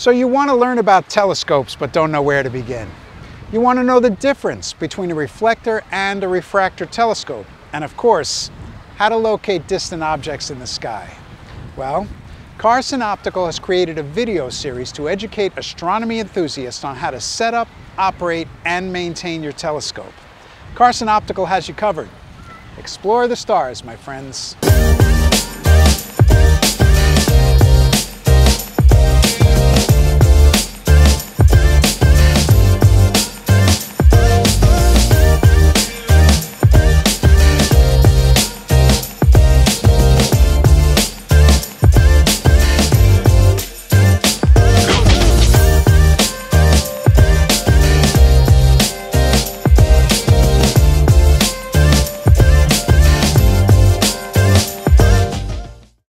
So you want to learn about telescopes but don't know where to begin. You want to know the difference between a reflector and a refractor telescope. And of course, how to locate distant objects in the sky. Well, Carson Optical has created a video series to educate astronomy enthusiasts on how to set up, operate, and maintain your telescope. Carson Optical has you covered. Explore the stars, my friends.